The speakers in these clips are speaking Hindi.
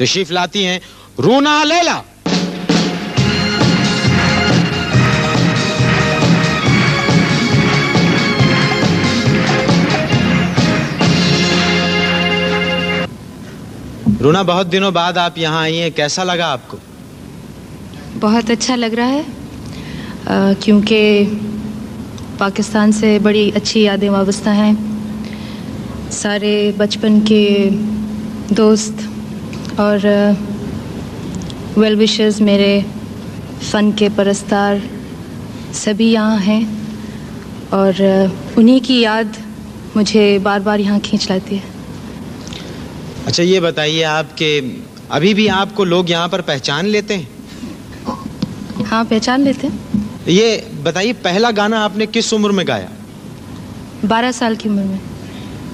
तशरीफ़ लाती हैं। रूना लैला। रूना, बहुत दिनों बाद आप यहाँ आई हैं। कैसा लगा आपको? बहुत अच्छा लग रहा है। क्योंकि पाकिस्तान से बड़ी अच्छी यादें वाबस्ता हैं। सारे बचपन के दोस्त और वेल uh, विशेस मेरे फ़न के परस्तार सभी यहाँ हैं और अ, उन्हीं की याद मुझे बार बार यहाँ खींच लाती है। अच्छा ये बताइए आपके अभी भी आपको लोग यहाँ पर पहचान लेते हैं? हाँ पहचान लेते हैं। ये बताइए पहला गाना आपने किस उम्र में गाया? बारह साल की उम्र में।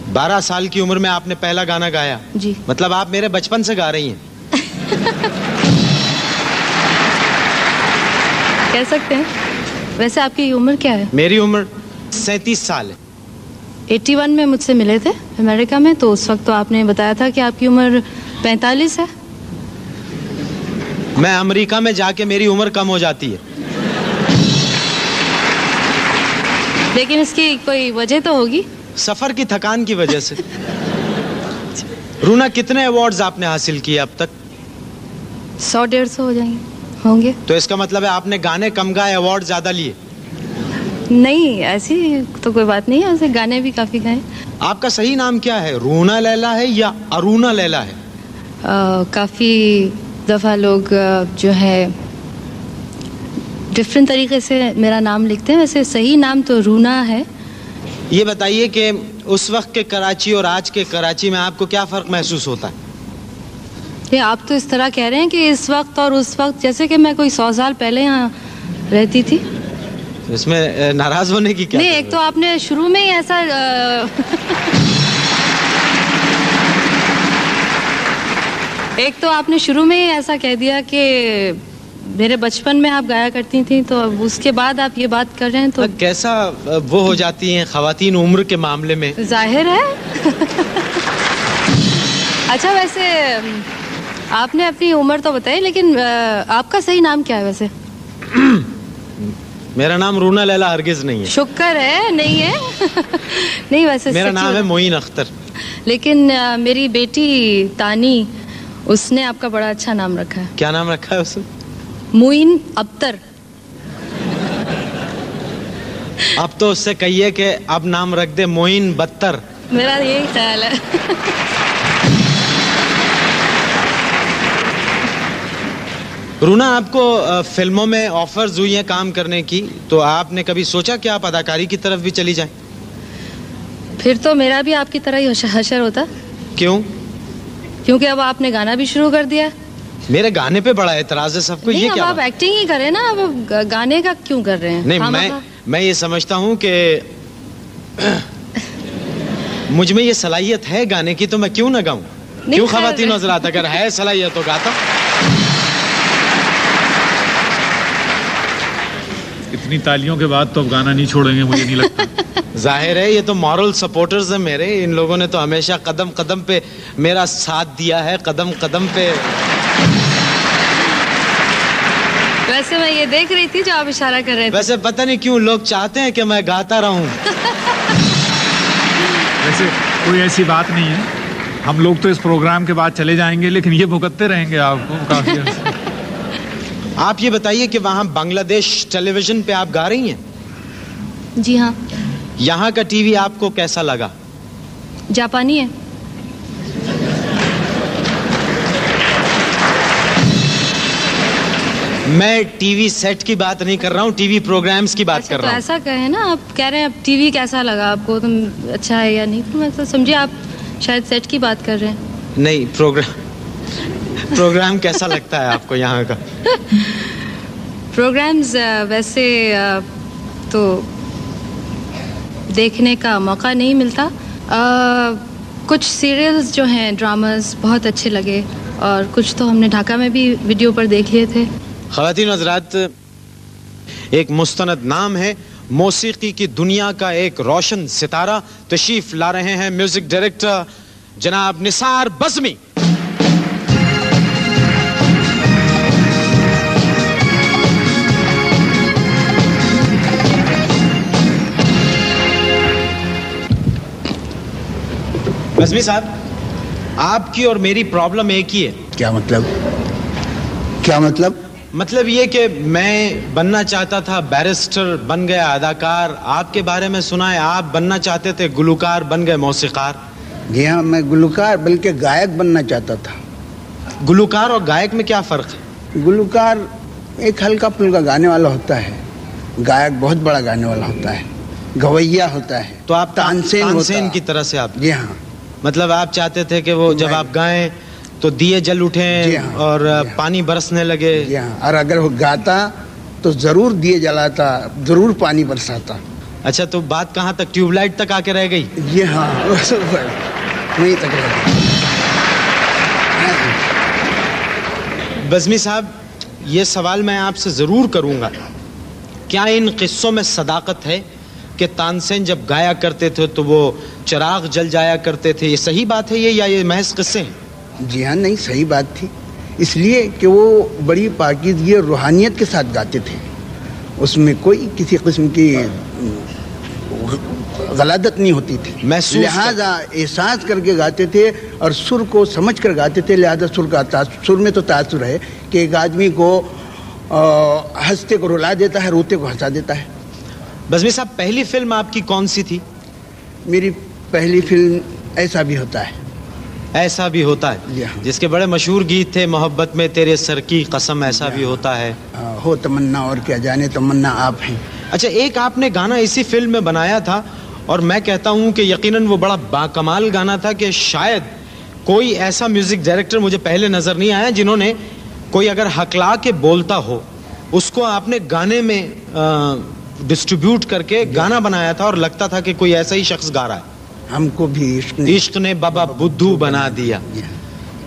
बारह साल की उम्र में आपने पहला गाना गाया। जी। मतलब आप मेरे बचपन से गा रही हैं। कह सकते हैं। वैसे आपकी उम्र क्या है? मेरी उम्र सैतीस साल है। 81 में मुझसे मिले थे अमेरिका में तो उस वक्त तो आपने बताया था कि आपकी उम्र 45 है। मैं अमेरिका में जाके मेरी उम्र कम हो जाती है। लेकिन इसकी कोई वजह तो होगी? सफ़र की थकान की वजह से। रूना कितने अवार्ड्स आपने हासिल किए अब तक? सौ डेढ़ सौ हो जाएँगे। होंगे। तो इसका मतलब है आपने गाने कम गाए अवार्ड ज़्यादा लिए? नहीं ऐसी तो कोई बात नहीं है ऐसे गाने भी काफ़ी गाए। आपका सही नाम क्या है? रूना लैला है या अरुणा लैला है? आ, काफ़ी दफ़ा लोग जो है डिफरेंट तरीके से मेरा नाम लिखते हैं। वैसे सही नाम तो रूना है ये बताइए कि उस वक्त के कराची और आज के कराची में आपको क्या फ़र्क महसूस होता है? ये आप तो इस तरह कह रहे हैं कि इस वक्त और उस वक्त जैसे कि मैं कोई सौ साल पहले यहाँ रहती थी। इसमें नाराज़ होने की क्या नहीं एक तो आपने शुरू में ही ऐसा एक तो आपने शुरू में ही ऐसा कह दिया कि मेरे बचपन में आप गाया करती थी तो अब उसके बाद आप ये बात कर रहे हैं तो कैसा वो हो जाती हैं खातन उम्र के मामले में? ज़ाहिर है। अच्छा वैसे आपने अपनी उम्र तो बताई लेकिन आपका सही नाम क्या है वैसे? मेरा नाम रूना लैला हरगिज नहीं है। शुक्र है नहीं है। नहीं वैसे मेरा नाम है मोइन अख्तर। लेकिन मेरी बेटी तानी उसने आपका बड़ा अच्छा नाम रखा है। क्या नाम रखा है उसने? मुइन अबतर। अब तो उससे कहिए कि अब नाम रख दे मोइन बत्तर। मेरा यही ख्याल है। रूना आपको फ़िल्मों में ऑफर्स हुई हैं काम करने की तो आपने कभी सोचा कि आप अदाकारी की तरफ़ भी चली जाएँ? फिर तो मेरा भी आपकी तरह ही हशर होता। क्यों? क्योंकि अब आपने गाना भी शुरू कर दिया। मेरे गाने पे बड़ा एतराज़ है सबको नहीं ये क्या आप एक्टिंग ही करें ना अब गाने का क्यों कर रहे हैं? नहीं हाँ, मैं। मैं ये समझता हूँ कि मुझमें ये सलाहियत है गाने की तो मैं क्यों ना गाऊं? क्यों खवातीन हजरात अगर है सलाहियत तो गाता। इतनी तालियों के बाद तो अब गाना नहीं छोड़ेंगे मुझे नहीं लगता। ज़ाहिर है ये तो मॉरल सपोर्टर्स हैं मेरे। इन लोगों ने तो हमेशा कदम कदम पे मेरा साथ दिया है कदम कदम पे। वैसे मैं ये देख रही थी जो आप इशारा कर रहे थे। वैसे पता नहीं क्यों लोग चाहते हैं कि मैं गाता रहूँ। वैसे कोई ऐसी बात नहीं है। हम लोग तो इस प्रोग्राम के बाद चले जाएँगे लेकिन ये भुगतते रहेंगे आपको काफ़ी आप ये बताइए कि वहाँ बांग्लादेश टेलीविज़न पे आप गा रही हैं? जी हाँ। यहाँ का टीवी आपको कैसा लगा? जापानी है। मैं टीवी सेट की बात नहीं कर रहा हूँ टीवी प्रोग्राम्स की बात अच्छा कर तो रहा हूँ। ऐसा कहे ना आप कह रहे हैं अब टीवी कैसा लगा आपको? तुम अच्छा है या नहीं? तो मैं तो समझे आप शायद सेट की बात कर रहे हैं। नहीं प्रोग्राम प्रोग्राम कैसा लगता है आपको यहाँ का? प्रोग्राम्स वैसे तो देखने का मौका नहीं मिलता। अ, कुछ सीरियल्स जो हैं ड्रामास बहुत अच्छे लगे और कुछ तो हमने ढाका में भी वीडियो पर देख लिए थे। खातिन हजरात, एक मुस्तंद नाम है, मौसीकी की दुनिया का एक रोशन सितारा तशीफ ला रहे हैं म्यूज़िक डायरेक्टर जनाब निसार बजमी। बजमी साहब, आपकी और मेरी प्रॉब्लम एक ही है। क्या मतलब? क्या मतलब? मतलब ये कि मैं बनना चाहता था बैरिस्टर बन गया अदाकार। आपके बारे में सुना है आप बनना चाहते थे गुलकार बन गए मौसीकार। जी हाँ मैं गुलकार बल्कि गायक बनना चाहता था। गुलकार और गायक में क्या फ़र्क है? गुलकार एक हल्का फुल्का गाने वाला होता है। गायक बहुत बड़ा गाने वाला होता है। गवैया होता है। तो आप तानसेन तानसेन की तरह से आप जी हाँ। मतलब आप चाहते थे कि वो जब आप गाएँ तो दिए जल उठे हाँ, और हाँ। पानी बरसने लगे। हाँ और अगर वो गाता तो ज़रूर दिए जलाता ज़रूर पानी बरसाता। अच्छा तो बात कहाँ तक? ट्यूबलाइट तक आके रह गई? जी हाँ वहीं तक रहा। हाँ बजमी साहब ये सवाल मैं आपसे ज़रूर करूँगा। क्या इन किस्सों में सदाकत है कि तानसेन जब गाया करते थे तो वो चिराग जल जाया करते थे? ये सही बात है ये या ये महज किस्से हैं? जी हाँ नहीं सही बात थी। इसलिए कि वो बड़ी पाकिदगी और रूहानियत के साथ गाते थे। उसमें कोई किसी किस्म की गलादत नहीं होती थी। लिहाजा एहसास करके गाते थे और सुर को समझ कर गाते थे। लिहाजा सुर का सुर में तो तासुर है कि एक आदमी को हँसते को रुला देता है रोते को हंसा देता है। बजमी साहब पहली फ़िल्म आपकी कौन सी थी? मेरी पहली फ़िल्म ऐसा भी होता है। ऐसा भी होता है। हाँ। जिसके बड़े मशहूर गीत थे मोहब्बत में तेरे सर की कसम ऐसा भी होता है। हो तमन्ना और क्या जाने तमन्ना आप हैं। अच्छा एक आपने गाना इसी फ़िल्म में बनाया था और मैं कहता हूँ कि यकीनन वो बड़ा बाकमाल गाना था कि शायद कोई ऐसा म्यूज़िक डायरेक्टर मुझे पहले नज़र नहीं आया जिन्होंने कोई अगर हकला के बोलता हो उसको आपने गाने में डिस्ट्रीब्यूट करके गाना बनाया था और लगता था कि कोई ऐसा ही शख्स गा रहा है। हमको भी इश्क ने इश्क ने बाबा बुद्धू बना दिया।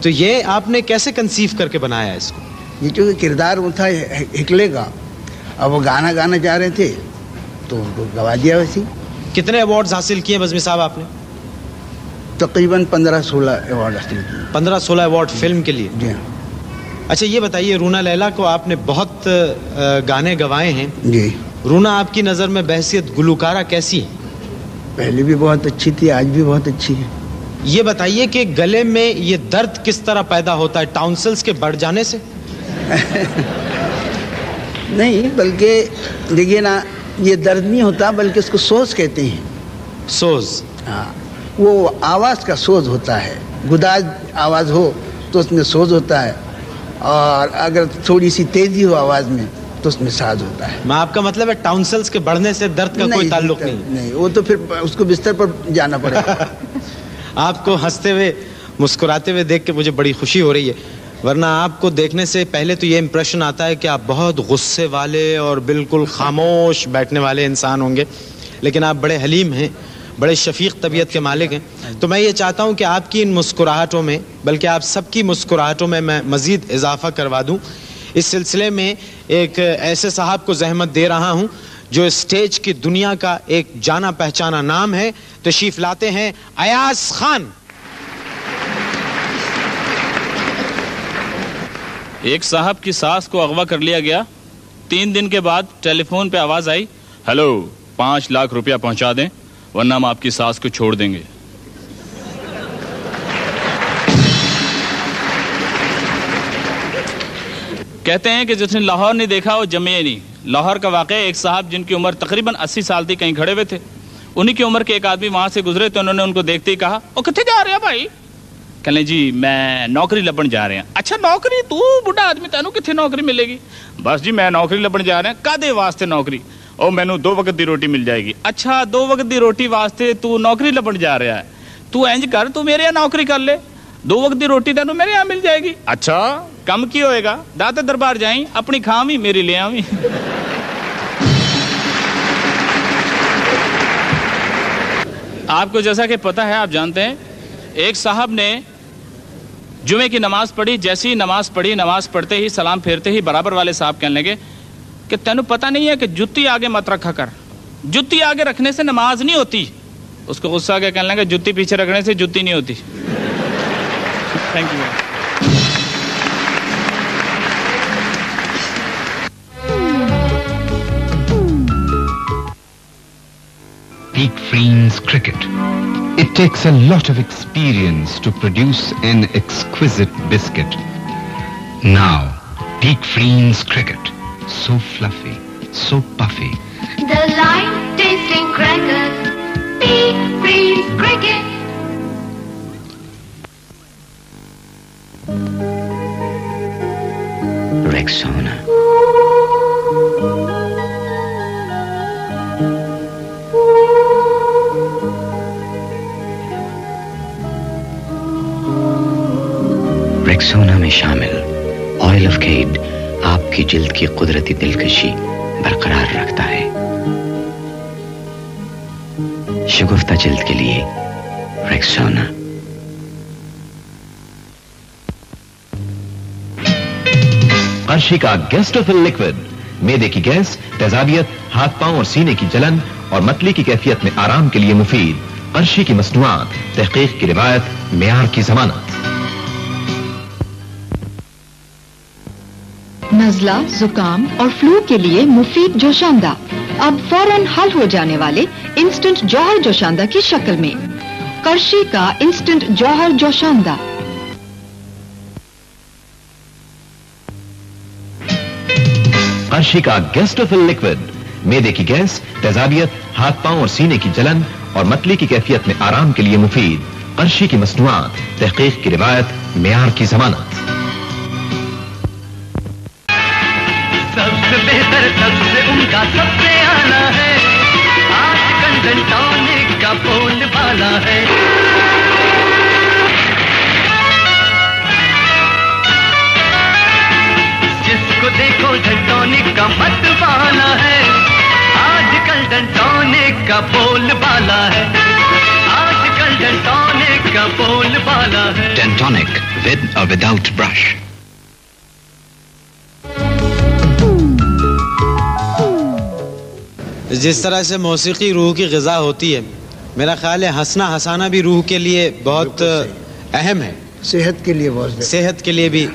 तो ये आपने कैसे कंसीव करके बनाया इसको? ये जो किरदार वो था हिकले का अब वो गाना गाना जा रहे थे तो उनको गवा दिया वैसे। कितने अवार्ड्स हासिल किए बजमी साहब आपने? तकरीबन पंद्रह सोलह अवार्ड हासिल किए। पंद्रह सोलह अवार्ड फ़िल्म के लिए? जी हाँ अच्छा ये बताइए रूना लैला को आपने बहुत गाने गवाए हैं। जी। रूना आपकी नज़र में बहसियत गुलकारा कैसी है? पहले भी बहुत अच्छी थी आज भी बहुत अच्छी है। ये बताइए कि गले में ये दर्द किस तरह पैदा होता है टाउंसल्स के बढ़ जाने से? नहीं बल्कि देखिए ना ये दर्द नहीं होता बल्कि इसको सोज कहते हैं। सोज? हाँ वो आवाज़ का सोज होता है। गुदाज आवाज़ हो तो उसमें सोज होता है। और अगर थोड़ी सी तेज़ी हो आवाज़ में तो उसमें साज होता है। मैं आपका मतलब है टाउंसल्स के बढ़ने से दर्द का कोई ताल्लुक नहीं। नहीं वो तो फिर उसको बिस्तर पर जाना पड़ेगा। आपको हँसते हुए मुस्कुराते हुए देख के मुझे बड़ी खुशी हो रही है। वरना आपको देखने से पहले तो ये इम्प्रेशन आता है कि आप बहुत गुस्से वाले और बिल्कुल खामोश बैठने वाले इंसान होंगे। लेकिन आप बड़े हलीम हैं बड़े शफीक तबीयत के मालिक हैं। तो मैं ये चाहता हूँ कि आपकी इन मुस्कुराहटों में बल्कि आप सबकी मुस्कुराहटों में मैं मज़ीद इजाफा करवा दूँ। इस सिलसिले में एक ऐसे साहब को जहमत दे रहा हूँ, जो स्टेज की दुनिया का एक जाना पहचाना नाम है। तशरीफ़ लाते हैं अयाज खान। एक साहब की सास को अगवा कर लिया गया। तीन दिन के बाद टेलीफोन पे आवाज़ आई, हेलो, पाँच लाख रुपया पहुँचा दें, वरना हम आपकी सास को छोड़ देंगे। कहते हैं कि जिसने लाहौर नहीं देखा, वो जमे नहीं। लाहौर का वाक़ एक साहब जिनकी उम्र तकरीबन अस्सी साल थी, कहीं खड़े हुए थे। उन्हीं की उम्र के एक आदमी वहाँ से गुजरे तो उन्होंने उनको देखते ही कहा वो कितने जा रहे हैं भाई? कहने जी, मैं नौकरी लपन जा रहे हैं। अच्छा नौकरी? तू बुढ़ा आदमी, तेनों कितने नौकरी मिलेगी? बस जी, मैं नौकरी लपन जा रहे हैं। कादे वास्ते नौकरी? और मैनू दो वक्त की रोटी मिल जाएगी। अच्छा दो वक्त की रोटी वास्ते तू नौकरी लबन जा रहा है। तू इंज कर, तू मेरे यहाँ नौकरी कर ले। दो वक्त की रोटी तेन मेरे यहाँ मिल जाएगी। अच्छा। कम की होएगा? दाते दरबार जाई अपनी खावी मेरी ले आवी। आपको जैसा कि पता है आप जानते हैं एक साहब ने जुमे की नमाज़ पढ़ी जैसी नमाज़ पढ़ी नमाज़ पढ़ते ही सलाम फेरते ही बराबर वाले साहब कहने लगे कि तेन पता नहीं है कि जुत्ती आगे मत रखा कर। जुत्ती आगे रखने से नमाज़ नहीं होती। उसको गुस्सा आगे कहने लगे जुत्ती पीछे रखने से जुत्ती नहीं होती। Thank you. Peak Freen's Cricket. It takes a lot of experience to produce an exquisite biscuit. Now, Peak Freen's Cricket. So fluffy, so puffy. The light tasting crackers. Peak Freen's Cricket. Rexona. Rexona में शामिल ऑयल ऑफ़ केड आपकी जिल्द की कुदरती दिलकशी बरकरार रखता है शगुफ्ता जिल्द के लिए रेक्सोना का गेस्ट ऑफ़ लिक्विड मेदे की गैस, तेजाबियत, हाथ पाँव और सीने की जलन और मतली की कैफियत में आराम के लिए मुफीद। अर्शी की मसनुआत, तहकीक की रिवायत मैार की जमानत। नजला, जुकाम और फ्लू के लिए मुफीद जोशांदा। अब फ़ौरन हल हो जाने वाले इंस्टेंट जौहर जोशांदा की शक्ल में। कर्शी का इंस्टेंट जौहर जोशांदा। अर्शी का गेस्ट ऑफ़ लिक्विड मेदे की गैस, तेजाबियत हाथ पाँव और सीने की जलन और मतली की कैफियत में आराम के लिए मुफीद। अर्शी की मसनुआत, तहकीक की रिवायत मैार की जमानत। सबसे बेहतर सबसे उनका सबसे है। आज टॉनिक का है। देखो डंटोनिक का मत वाला है आजकल डंटोनिक का बोल वाला है आजकल डंटोनिक का बोल वाला है। Dentonic, with or without brush. जिस तरह से मौसीकी रूह की गज़ा होती है मेरा ख्याल है हंसना हंसाना भी रूह के लिए बहुत अहम है। सेहत के लिए बहुत सेहत के लिए भी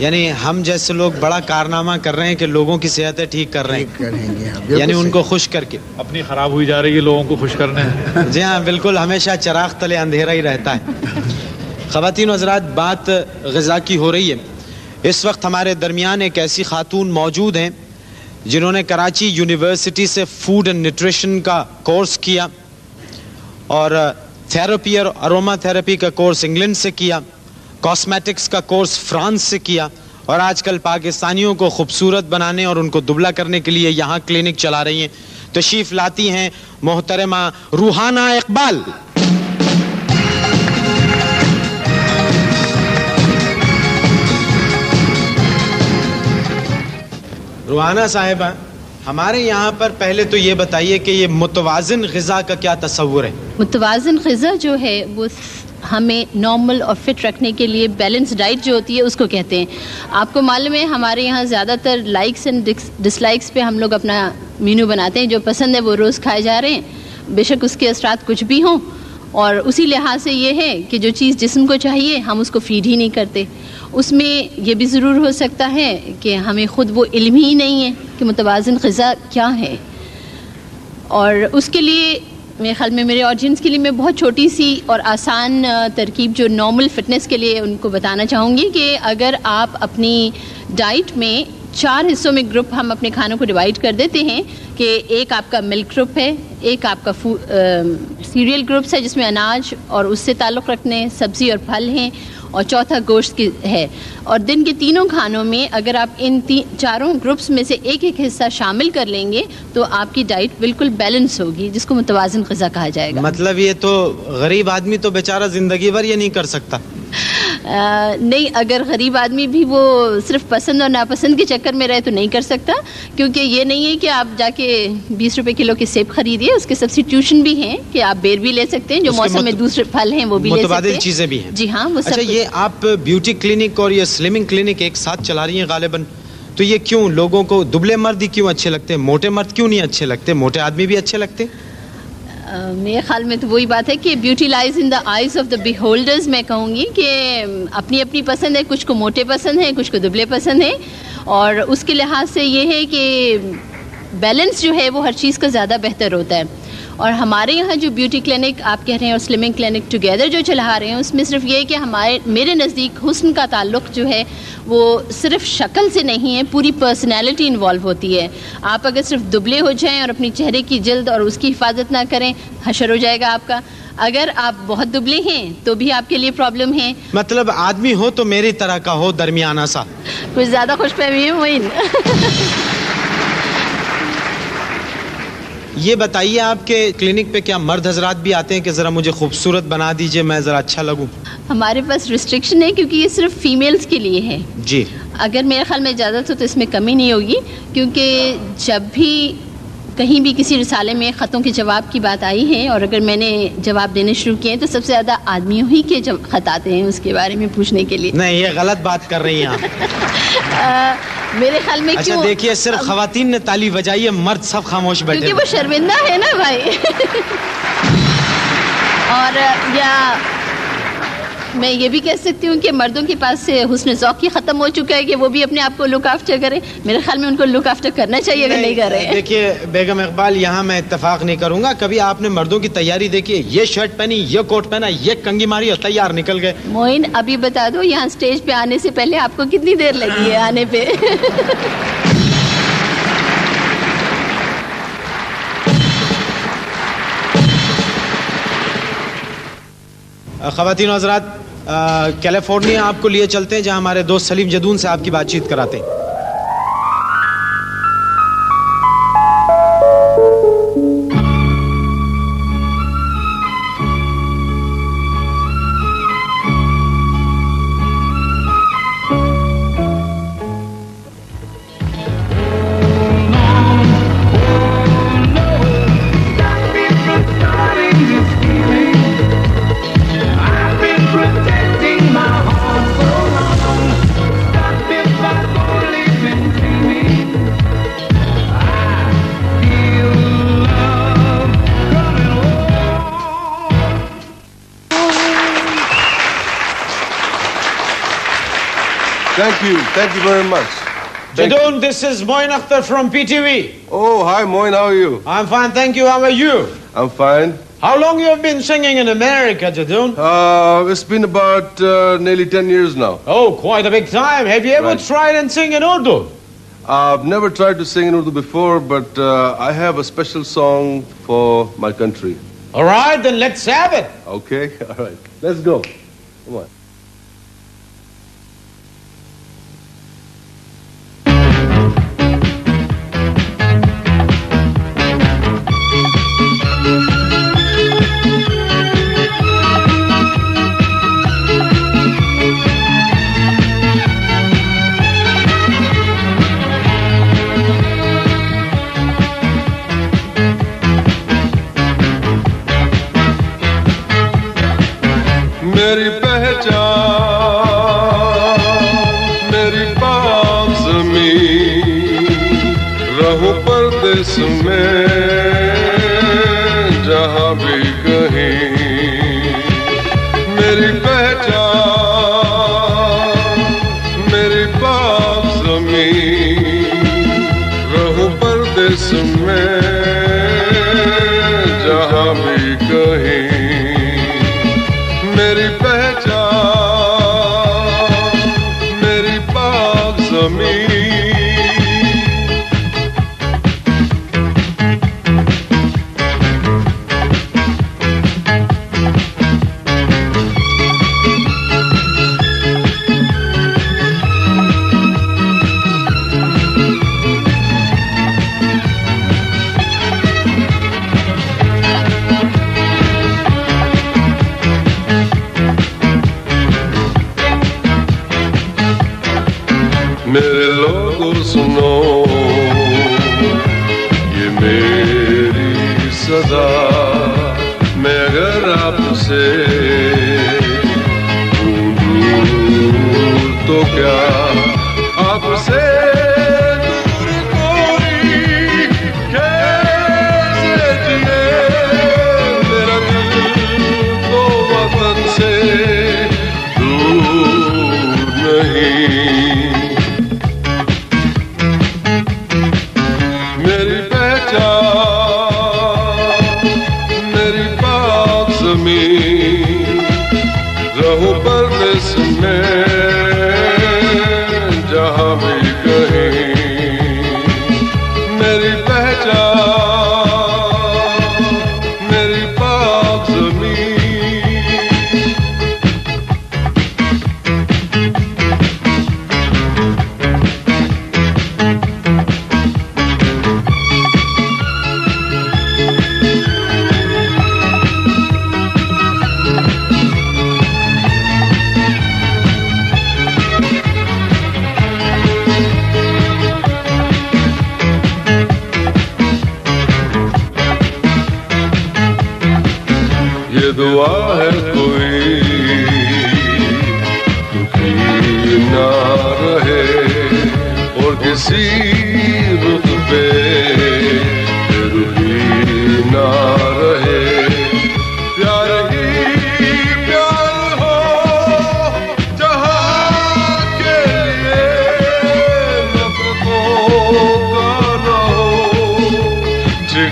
यानी हम जैसे लोग बड़ा कारनामा कर रहे हैं कि लोगों की सेहतें ठीक कर रहे हैं। करेंगे हाँ, यानी उनको खुश करके। अपनी खराब हुई जा रही है लोगों को खुश करने जी हाँ बिल्कुल हमेशा चराग तले अंधेरा ही रहता है। ख़वातीन हजरात बात गज़ा की हो रही है। इस वक्त हमारे दरमियान एक ऐसी खातून मौजूद हैं जिन्होंने कराची यूनिवर्सिटी से फ़ूड एंड न्यूट्रिशन का कोर्स किया और थेरेपी और अरोमा थेरेपी का कोर्स इंग्लैंड से किया। कॉस्मेटिक्स का कोर्स फ्रांस से किया और आजकल पाकिस्तानियों को खूबसूरत बनाने और उनको दुबला करने के लिए यहाँ क्लिनिक चला रही हैं। तशरीफ़ लाती हैं मोहतरमा रूहाना इकबाल। रूहाना साहिबा, हमारे यहाँ पर पहले तो ये बताइए कि ये मुतवाजन गज़ा का क्या तस्वुर है? मुतवाजन गज़ा जो है, वो हमें नॉर्मल और फिट रखने के लिए बैलेंस डाइट जो होती है, उसको कहते हैं। आपको मालूम है, हमारे यहाँ ज़्यादातर लाइक्स एंड डिसलाइक्स पे हम लोग अपना मीनू बनाते हैं। जो पसंद है, वो रोज़ खाए जा रहे हैं। बेशक उसके असरात कुछ भी हों। और उसी लिहाज से ये है कि जो चीज़ जिसम को चाहिए, हम उसको फ़ीड ही नहीं करते। उसमें यह भी ज़रूर हो सकता है कि हमें ख़ुद वो इल्म ही नहीं है कि मुतवाजन गज़ा क्या है। और उसके लिए मेरे ख्याल में मेरे ऑडियंस के लिए मैं बहुत छोटी सी और आसान तरकीब जो नॉर्मल फिटनेस के लिए उनको बताना चाहूँगी कि अगर आप अपनी डाइट में चार हिस्सों में ग्रुप हम अपने खानों को डिवाइड कर देते हैं कि एक आपका मिल्क ग्रुप है, एक आपका सीरियल ग्रुप्स है जिसमें अनाज और उससे ताल्लुक़ रखने, सब्ज़ी और फल हैं और चौथा गोश्त की है। और दिन के तीनों खानों में अगर आप इन तीन चारों ग्रुप्स में से एक एक हिस्सा शामिल कर लेंगे तो आपकी डाइट बिल्कुल बैलेंस होगी, जिसको मुतवाजन गज़ा कहा जाएगा। मतलब ये तो गरीब आदमी तो बेचारा ज़िंदगी भर ये नहीं कर सकता। नहीं अगर गरीब आदमी भी वो सिर्फ़ पसंद और नापसंद के चक्कर में रहे तो नहीं कर सकता क्योंकि ये नहीं है कि आप जाके बीस रुपए किलो के सेब खरीदिए उसके सब्सिट्यूशन भी हैं कि आप बेर भी ले सकते हैं जो मौसम में दूसरे फल हैं वो भी ले सकते हैं। चीज़ें भी हैं। जी हाँ वो अच्छा ये आप ब्यूटी क्लिनिक और ये स्लिमिंग क्लिनिक एक साथ चला रही हैं गालिबन तो ये क्यों लोगों को दुबले मर्द ही क्यों अच्छे लगते हैं? मोटे मर्द क्यों नहीं अच्छे लगते? मोटे आदमी भी अच्छे लगते मेरे ख्याल में तो वही बात है कि beauty lies in the eyes of the beholders मैं कहूँगी कि अपनी अपनी पसंद है, कुछ को मोटे पसंद है, कुछ को दुबले पसंद है, और उसके लिहाज से ये है कि बैलेंस जो है वो हर चीज़ का ज़्यादा बेहतर होता है। और हमारे यहाँ जो ब्यूटी क्लिनिक आप कह रहे हैं और स्लिमिंग क्लिनिक टुगेदर जो चला रहे हैं उसमें सिर्फ़ ये है कि हमारे मेरे नज़दीक हुस्न का ताल्लुक जो है वो सिर्फ़ शक्ल से नहीं है पूरी पर्सनैलिटी इन्वॉल्व होती है। आप अगर सिर्फ़ दुबले हो जाएँ और अपनी चेहरे की जल्द और उसकी हिफाजत ना करें हशर हो जाएगा आपका। अगर आप बहुत दुबले हैं तो भी आपके लिए प्रॉब्लम है। मतलब आदमी हो तो मेरी तरह का हो दरमियाना सा। कुछ ज़्यादा खुश है मोइन ये बताइए आपके क्लिनिक पे क्या मर्द हजरात भी आते हैं कि ज़रा मुझे खूबसूरत बना दीजिए मैं ज़रा अच्छा लगूं? हमारे पास रिस्ट्रिक्शन है क्योंकि ये सिर्फ़ फीमेल्स के लिए है। जी। अगर मेरे ख्याल में इजाज़त हो तो इसमें कमी नहीं होगी क्योंकि जब भी कहीं भी किसी रिसाले में ख़तों के जवाब की बात आई है और अगर मैंने जवाब देने शुरू किए हैं तो सबसे ज़्यादा आदमियों ही के जब खत आते हैं उसके बारे में पूछने के लिए। नहीं ये गलत बात कर रही हैं आप। मेरे ख्याल में अच्छा देखिए सिर्फ़ खातन ने ताली बजाई है मर्द सब खामोश बैठे क्योंकि वो शर्मिंदा है ना भाई। और या मैं ये भी कह सकती हूँ कि मर्दों के पास से हुसन ज़ौक ही ख़त्म हो चुका है कि वो भी अपने आप को लुक आफ्टर करें। मेरे ख्याल में उनको लुक आफ्टर करना चाहिए अगर नहीं कर। रहे हैं देखिए बेगम इकबाल यहाँ मैं इतफाक़ नहीं करूँगा। कभी आपने मर्दों की तैयारी देखी है? ये शर्ट पहनी ये कोट पहना ये कंगी मारी और तैयार निकल गए। मोइन अभी बता दो यहाँ स्टेज पे आने से पहले आपको कितनी देर लगी है आने पे? खातिन हजरात कैलिफ़ोर्निया आपको लिए चलते हैं, जहाँ हमारे दोस्त सलीम जदून से आपकी बातचीत कराते हैं। Thank you. Very much. Thank Jadun, this is Moin Akhtar from PTV. Oh, hi, Moin. How are you? I'm fine, thank you. How are you? I'm fine. How long you have been singing in America, Jadun? Uh, it's been about uh, nearly 10 years now. Oh, quite a big time. Have you ever Right. tried and sing in Urdu? I've never tried to sing in Urdu before, but uh, I have a special song for my country. All right, then let's have it. Okay? All right. Let's go. Come on. परदेस में जहाँ भी कहीं मेरी पहचान मेरी बाप ज़मीन रहूँ परदेश में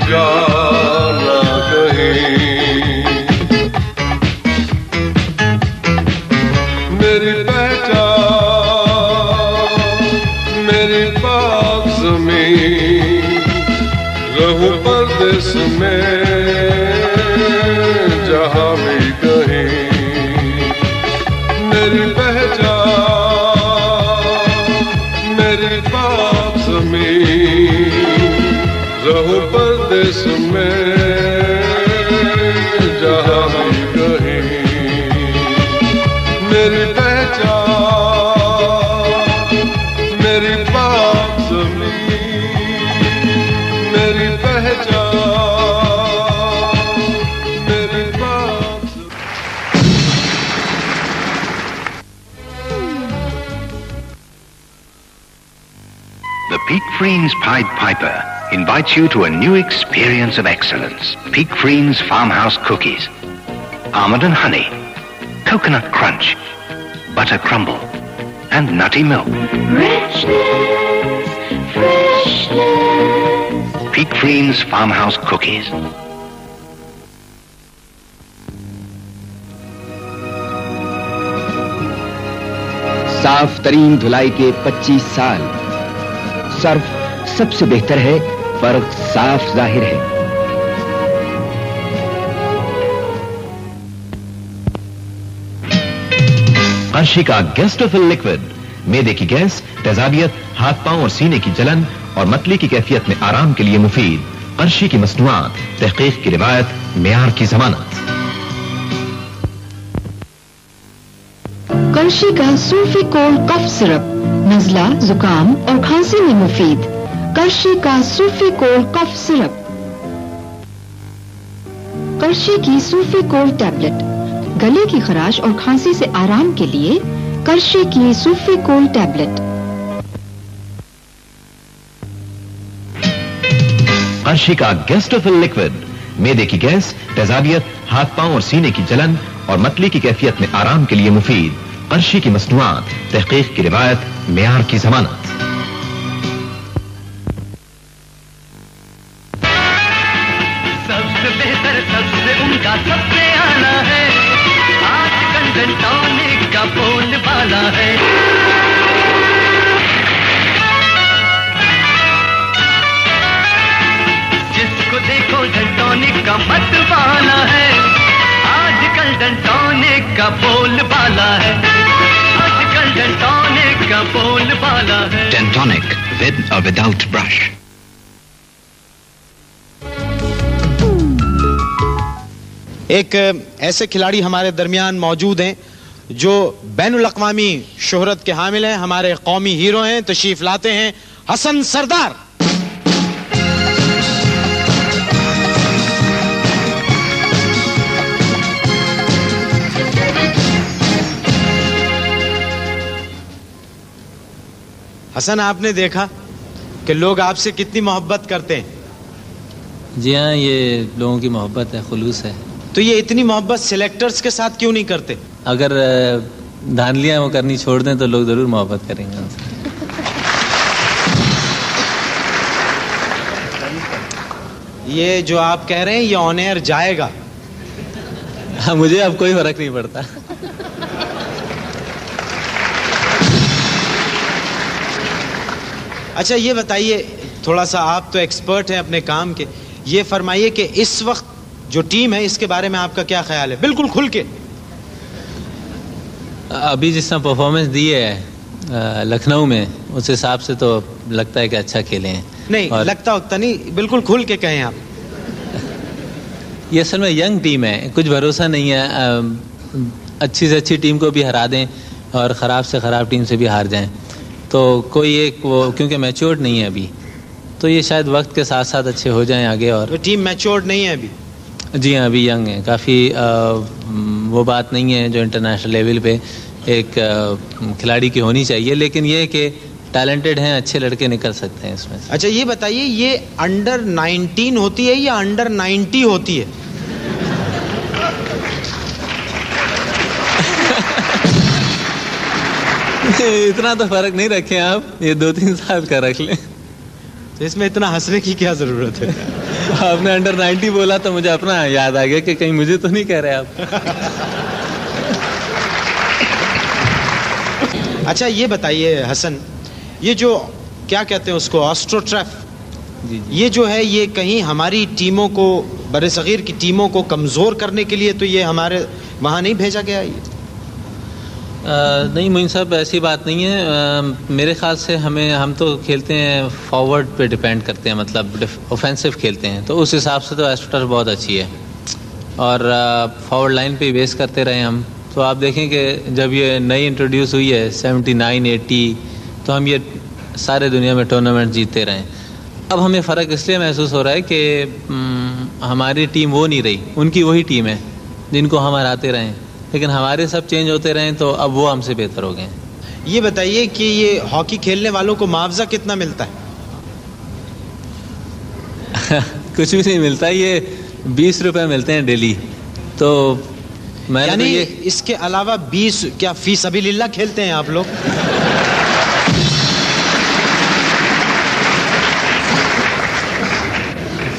gone. Freens Pied Piper invites you to a new experience of excellence. Peak Freens Farmhouse Cookies. Almond and honey, coconut crunch, butter crumble, and nutty milk. Peak Freens Farmhouse Cookies. साफ तरीन धुलाई के 25 साल सर्फ सबसे बेहतर है, फ़र्क साफ़ ज़ाहिर है। अर्शी का गेस्ट ऑफ़ लिक्विड मेदे की गैस, तेजाबियत, हाथ पाँव और सीने की जलन और मतली की कैफियत में आराम के लिए मुफीद। अर्शी की मसनुआत, तहकीक की रिवायत मैार की जमानत। करशी का सूफी कोल कफ सिरप, नजला, जुकाम और खांसी में मुफीद। करशी का सूफी कोल कफ सिरप। करशी की सूफी कोल टैबलेट, गले की खराश और खांसी से आराम के लिए करशी की सूफी कोल टैबलेट। अर्शी का गेस्ट ऑफ़ लिक्विड मेदे की गैस तेजाबियत हाथ पाँव और सीने की जलन और मतली की कैफियत में आराम के लिए मुफीद। अर्शी की मसनुआत तहकीक की रिवायत मैार की जमानत सबसे बेहतर सबसे उनका सबसे आना है का बोल है जिसको देखो डंटॉनिक का मत बाला है आजकल डंटॉनिक का बोल बाला है। आजकल डंटॉनिक का बोल बाला है। Dentonic, with or without brush. एक ऐसे खिलाड़ी हमारे दरमियान मौजूद हैं जो बैन अवी शोहरत के हामिल हैं हमारे कौमी हीरो हैं तशीफ लाते हैं हसन सरदार। हसन आपने देखा कि लोग आपसे कितनी मोहब्बत करते हैं? जी हाँ ये लोगों की मोहब्बत है खुलूस है। तो ये इतनी मोहब्बत सिलेक्टर्स के साथ क्यों नहीं करते? अगर धांधलियाँ वो करनी छोड़ दें तो लोग ज़रूर मोहब्बत करेंगे उनसे। ये जो आप कह रहे हैं ये ऑन एयर जाएगा। हाँ मुझे अब कोई फ़र्क नहीं पड़ता। अच्छा ये बताइए थोड़ा सा आप तो एक्सपर्ट हैं अपने काम के। ये फरमाइए कि इस वक्त जो टीम है इसके बारे में आपका क्या ख्याल है? बिल्कुल खुल के। अभी जिस तरह परफॉर्मेंस दी है लखनऊ में उस हिसाब से तो लगता है कि अच्छा खेले हैं। नहीं और- लगता उगता नहीं बिल्कुल खुल के कहें आप। ये असल में यंग टीम है कुछ भरोसा नहीं है अच्छी से अच्छी टीम को भी हरा दें और ख़राब से ख़राब टीम से भी हार जाएँ। तो कोई एक वो क्योंकि मैच्योर्ड नहीं है अभी तो ये शायद वक्त के साथ साथ अच्छे हो जाएँ आगे और। तो टीम मैच्योर्ड नहीं है अभी? जी हाँ अभी यंग है। काफ़ी वो बात नहीं है जो इंटरनेशनल लेवल पे एक खिलाड़ी की होनी चाहिए लेकिन ये कि टैलेंटेड हैं अच्छे लड़के निकल सकते हैं इसमें अच्छा ये बताइए ये अंडर 19 होती है या अंडर 90 होती है? इतना तो फ़र्क नहीं रखे आप ये दो तीन साल का रख लें। तो इसमें इतना हंसने की क्या ज़रूरत है? आपने अंडर 90 बोला तो मुझे अपना याद आ गया कि कहीं मुझे तो नहीं कह रहे आप। अच्छा ये बताइए हसन ये जो क्या कहते हैं उसको ऑस्ट्रोट्रैफ ये जो है ये कहीं हमारी टीमों को बर सग़ीर की टीमों को कमज़ोर करने के लिए तो ये हमारे वहाँ नहीं भेजा गया ये? नहीं मोइन साहब ऐसी बात नहीं है। आ, मेरे ख्याल से हमें हम तो खेलते हैं फॉरवर्ड पे डिपेंड करते हैं मतलब ऑफेंसिव खेलते हैं। तो उस हिसाब से तो एस्ट्रोटर बहुत अच्छी है। और फॉरवर्ड लाइन पे बेस करते रहे हम। तो आप देखें कि जब ये नई इंट्रोड्यूस हुई है सेवेंटी नाइन एटी तो हम ये सारे दुनिया में टूर्नामेंट जीतते रहे। अब हमें फ़र्क इसलिए महसूस हो रहा है कि हमारी टीम वो नहीं रही। उनकी वही टीम है जिनको हम हराते रहें। लेकिन हमारे सब चेंज होते रहे तो अब वो हमसे बेहतर हो गए ये बताइए कि ये हॉकी खेलने वालों को मुआवजा कितना मिलता है? कुछ भी नहीं मिलता ये बीस रुपए मिलते हैं डेली। तो मैं यानी तो ये इसके अलावा बीस क्या फ़ीस अभी लीला खेलते हैं आप लोग?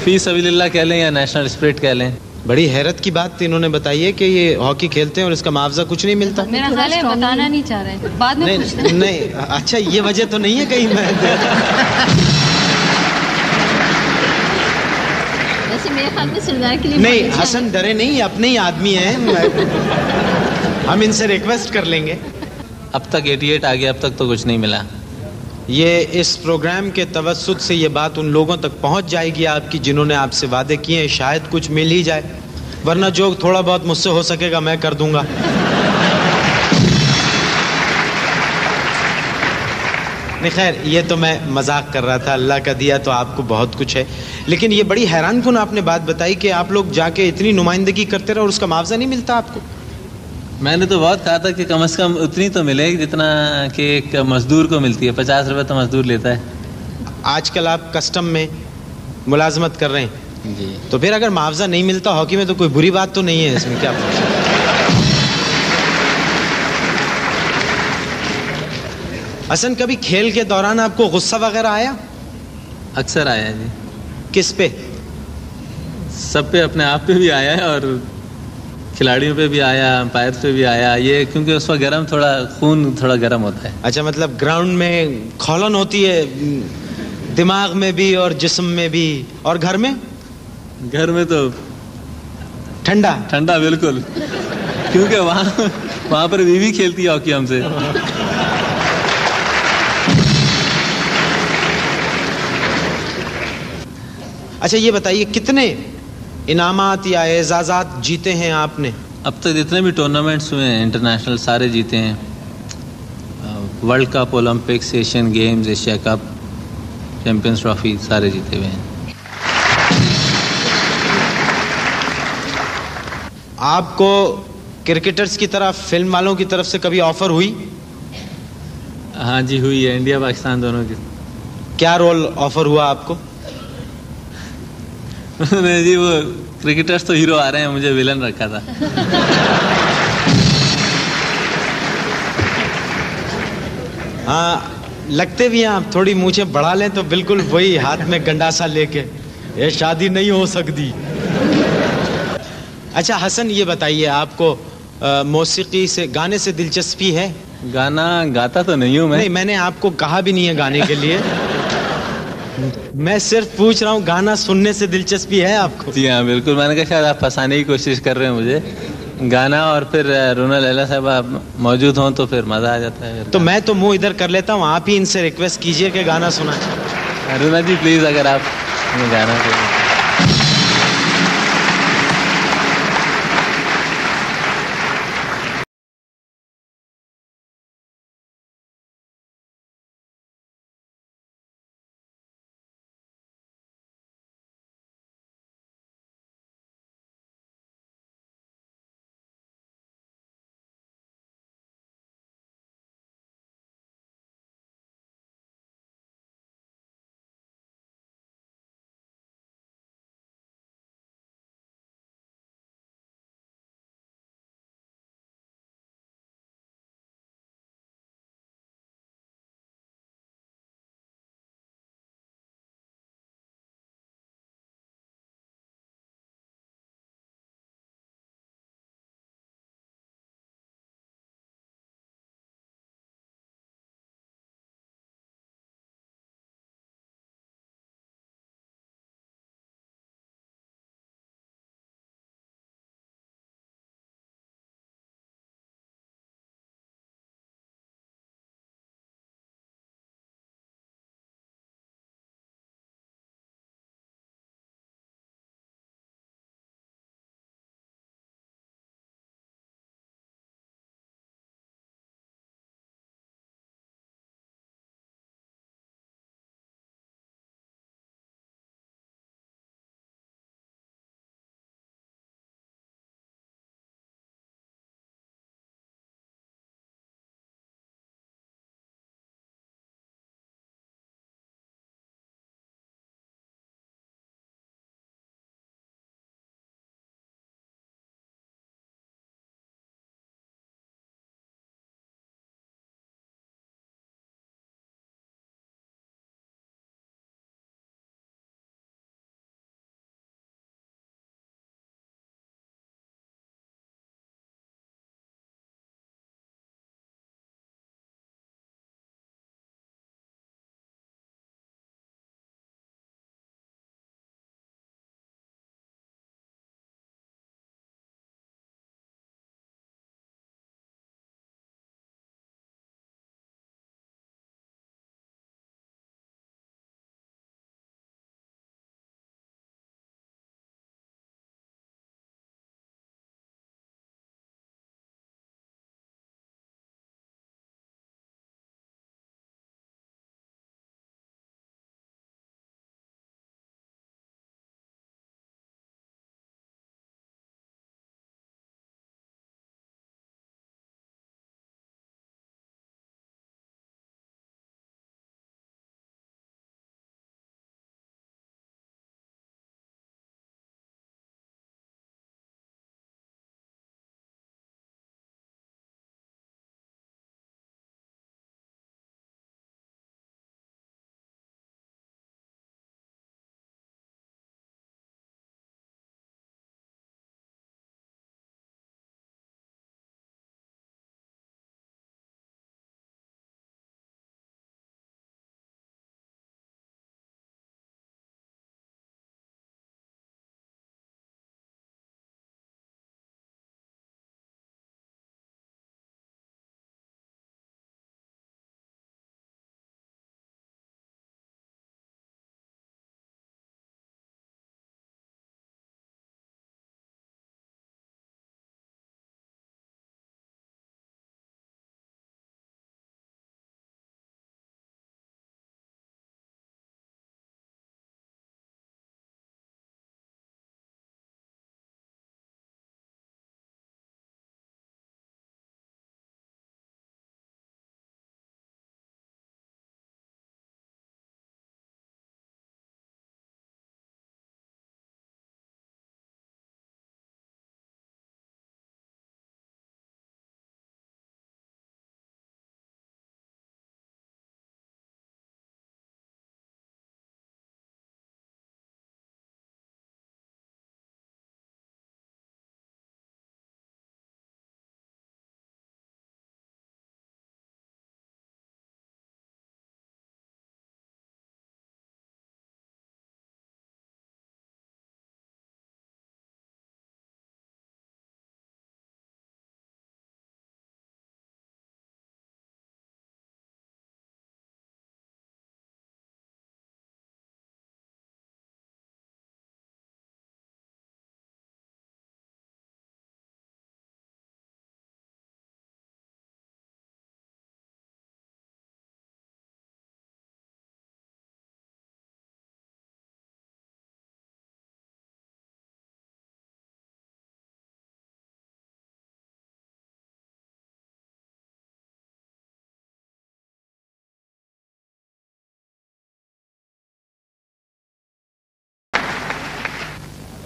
फ़ीस अभी लीला कह लें या नेशनल स्पिरिट कह लें। बड़ी हैरत की बात इन्होंने बताई है कि ये हॉकी खेलते हैं और इसका मुआवजा कुछ नहीं मिलता। मेरा ख्याल है बताना नहीं चाह रहे। बाद में नहीं नहीं अच्छा ये वजह तो नहीं है कहीं मैं वैसे में के लिए नहीं अच्छा हसन डरे नहीं अपने ही आदमी हैं। हम इनसे रिक्वेस्ट कर लेंगे। अब तक 88 आ गया अब तक तो कुछ नहीं मिला। ये इस प्रोग्राम के तवसत से ये बात उन लोगों तक पहुँच जाएगी आपकी जिन्होंने आपसे वादे किए हैं, शायद कुछ मिल ही जाए। वरना जो थोड़ा बहुत मुझसे हो सकेगा, मैं कर दूँगा। नहीं, खैर, ये तो मैं मज़ाक कर रहा था, अल्लाह का दिया तो आपको बहुत कुछ है। लेकिन ये बड़ी हैरान कन आपने बात बताई कि आप लोग जाके इतनी नुमाइंदगी करते रहे और उसका मुआवजा नहीं मिलता आपको। मैंने तो बहुत कहा था कि कम से कम उतनी तो मिले जितना कि एक मजदूर को मिलती है। पचास रुपए तो मजदूर लेता है। आजकल आप कस्टम में मुलाजमत कर रहे हैं। जी। तो फिर अगर मुआवजा नहीं मिलता हॉकी में तो कोई बुरी बात तो नहीं है इसमें क्या हसन कभी खेल के दौरान आपको गुस्सा वगैरह आया? अक्सर आया है जी। किस पे? सब पे अपने आप पे भी आया है और खिलाड़ियों पे भी आया अंपायर पे भी आया ये क्योंकि उस वक्त गर्म थोड़ा खून थोड़ा गर्म होता है। अच्छा मतलब ग्राउंड में खोलन होती है दिमाग में भी और जिस्म में भी और घर में? घर में तो ठंडा? ठंडा बिल्कुल। क्योंकि वहाँ वहाँ पर बीवी खेलती है हॉकी हमसे। अच्छा ये बताइए कितने इनामात या एजाजात जीते हैं आपने। अब तक जितने भी टूर्नामेंट्स हुए हैं इंटरनेशनल सारे जीते हैं। World Cup Olympics Asian Games Asia Cup Champions Trophy सारे जीते हुए हैं। आपको क्रिकेटर्स की तरफ़ फ़िल्म वालों की तरफ़ से कभी ऑफ़र हुई? हाँ जी हुई है। इंडिया पाकिस्तान दोनों की। क्या रोल ऑफ़र हुआ आपको? नहीं जी वो क्रिकेटर्स तो हीरो आ रहे हैं मुझे विलन रखा था। हाँ लगते भी हैं आप थोड़ी मूछे बढ़ा लें तो बिल्कुल वही हाथ में गंडासा लेके। ये शादी नहीं हो सकती। अच्छा हसन ये बताइए आपको मौसीकी से गाने से दिलचस्पी है? गाना गाता तो नहीं हूँ मैं। नहीं मैंने आपको कहा भी नहीं है गाने के लिए। मैं सिर्फ़ पूछ रहा हूँ गाना सुनने से दिलचस्पी है आपको? जी हाँ बिल्कुल। मैंने कहा शायद आप फंसाने की कोशिश कर रहे हैं मुझे। गाना और फिर रोना लैला साहब आप मौजूद हों तो फिर मज़ा आ जाता है तो मैं तो मुँह इधर कर लेता हूँ आप ही इनसे रिक्वेस्ट कीजिए कि गाना सुना रोना जी प्लीज़ अगर आप गाना तो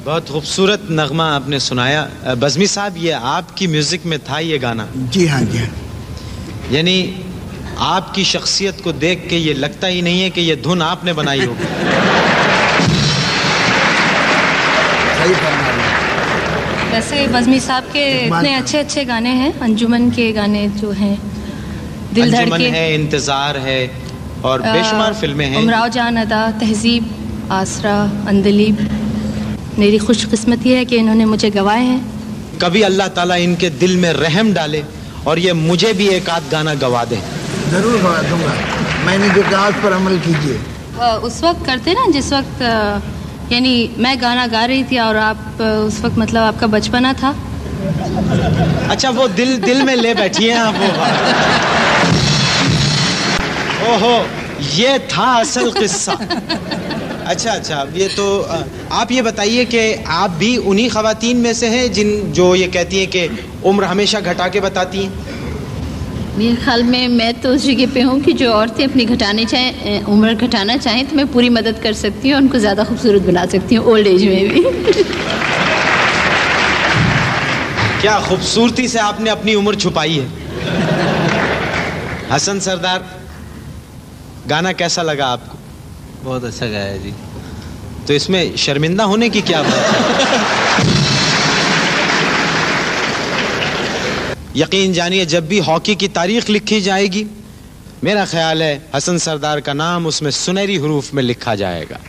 बहुत खूबसूरत नगमा आपने सुनाया। बज़मी साहब ये आपकी म्यूज़िक में था ये गाना? जी हाँ जी हाँ। यानी आपकी शख्सियत को देख के ये लगता ही नहीं है कि ये धुन आपने बनाई होगी। वैसे बज़मी साहब के इतने अच्छे अच्छे गाने हैं अंजुमन के गाने जो हैं दिल अंजुमन धड़के है इंतज़ार है और बेशुमार फ़िल्में हैं। उमराव जान अदा तहजीब आसरा अंदलीब। मेरी खुशकिस्मती है कि इन्होंने मुझे गवाए हैं। कभी अल्लाह ताला इनके दिल में रहम डाले और ये मुझे भी एक आध गाना गवा दे। ज़रूर गवा दूँगा। मैंने जो कहा उस पर अमल कीजिए। उस वक्त करते ना जिस वक्त यानी मैं गाना गा रही थी और आप उस वक्त मतलब आपका बचपना था। अच्छा वो दिल दिल में ले बैठी हैं आप वो ओहो ये था असल किस्सा। अच्छा अच्छा ये तो आप ये बताइए कि आप भी उन्हीं खवातीन में से हैं जिन जो ये कहती हैं कि उम्र हमेशा घटा के बताती हैं? मेरे ख्याल में मैं तो उस जगह पे हूँ कि जो औरतें अपनी घटाने चाहें उम्र घटाना चाहें तो मैं पूरी मदद कर सकती हूँ उनको ज़्यादा खूबसूरत बना सकती हूँ ओल्ड एज में भी। क्या खूबसूरती से आपने अपनी उम्र छुपाई है? हसन सरदार गाना कैसा लगा आपको? बहुत अच्छा गाया जी। तो इसमें शर्मिंदा होने की क्या बात है? यकीन जानिए, जब भी हॉकी की तारीख लिखी जाएगी, मेरा ख्याल है हसन सरदार का नाम उसमें सुनहरी हरूफ में लिखा जाएगा।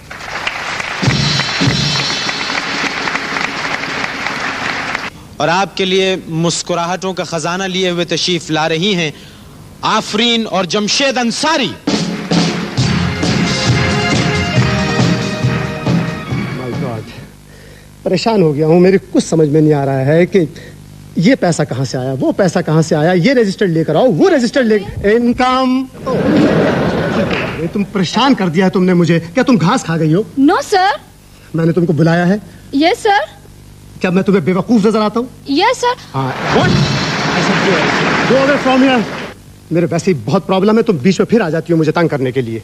और आपके लिए मुस्कुराहटों का खजाना लिए हुए तशरीफ़ ला रही हैं आफरीन और जमशेद अंसारी। परेशान हो गया हूँ। मेरे कुछ समझ में नहीं आ रहा है कि ये पैसा कहाँ से आया वो पैसा कहाँ से आया ये रजिस्टर लेकर आओ वो रजिस्टर ले इनकम। ये तुम परेशान कर दिया है तुमने मुझे। क्या तुम घास खा गई हो? नो सर मैंने तुमको बुलाया है। यस सर क्या मैं तुम्हें बेवकूफ़ नज़र आता हूँ? यस सर मेरे वैसे ही बहुत प्रॉब्लम है तुम बीच में फिर आ जाती हो मुझे तंग करने के लिए।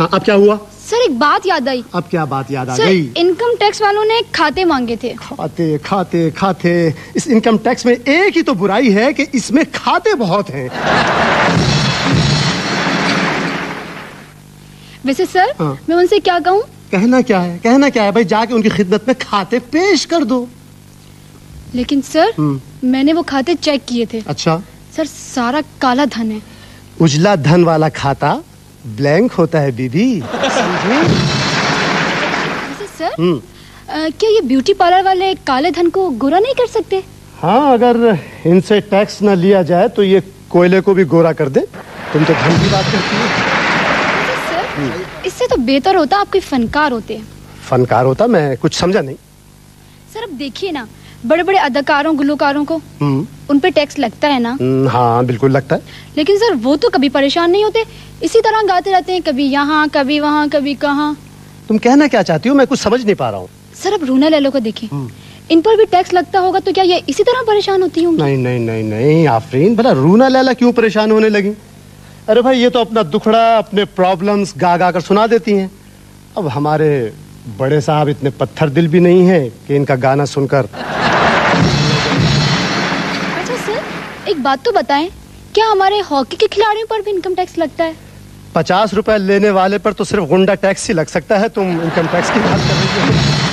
हाँ अब क्या हुआ? सर एक बात याद आई। अब क्या बात याद आ गई? इनकम टैक्स वालों ने खाते मांगे थे। खाते खाते खाते। इस इनकम टैक्स में एक ही तो बुराई है कि इसमें खाते बहुत हैं। वैसे सर हाँ। मैं उनसे क्या कहूँ? कहना क्या है? कहना क्या है? भाई जाके उनकी खिदमत में खाते पेश कर दो। लेकिन सर हम्म, मैंने वो खाते चेक किए थे। अच्छा। सर सारा काला धन है। उजला धन वाला खाता ब्लैंक होता है बीबी। सर। हम्म, क्या ये ब्यूटी पार्लर वाले काले धन को गोरा नहीं कर सकते? हाँ अगर इनसे टैक्स न लिया जाए तो ये कोयले को भी गोरा कर दे। तुम तो धन की बात करती हो। सर। इससे तो बेहतर होता आप कोई फनकार होते फनकार होता? मैं कुछ समझा नहीं। सर अब देखिए ना। बड़े बड़े अदाकारों गुलकारों को? हम्म, उन पे टैक्स लगता है ना? हम्म, हाँ बिल्कुल लगता है। लेकिन सर वो तो कभी परेशान नहीं होते। इसी तरह गाते रहते हैं कभी यहाँ कभी वहाँ कभी कहाँ। तुम कहना क्या चाहती हो? मैं कुछ समझ नहीं पा रहा हूँ। सर अब रूना लैलो को देखिए। इन पर भी टैक्स लगता होगा तो क्या ये इसी तरह परेशान होती होंगी? नहीं नहीं नहीं नहीं आफरीन भला रूना लैला क्यों परेशान होने लगी? अरे भाई ये तो अपना दुखड़ा अपने प्रॉब्लम्स गा गा कर सुना देती हैं। अब हमारे बड़े साहब इतने पत्थर दिल भी नहीं है कि इनका गाना सुनकर बात तो बताएँ, क्या हमारे हॉकी के खिलाड़ियों पर भी इनकम टैक्स लगता है? पचास रुपए लेने वाले पर तो सिर्फ़ गुंडा टैक्स ही लग सकता है। तुम इनकम टैक्स की बात कर रही हो।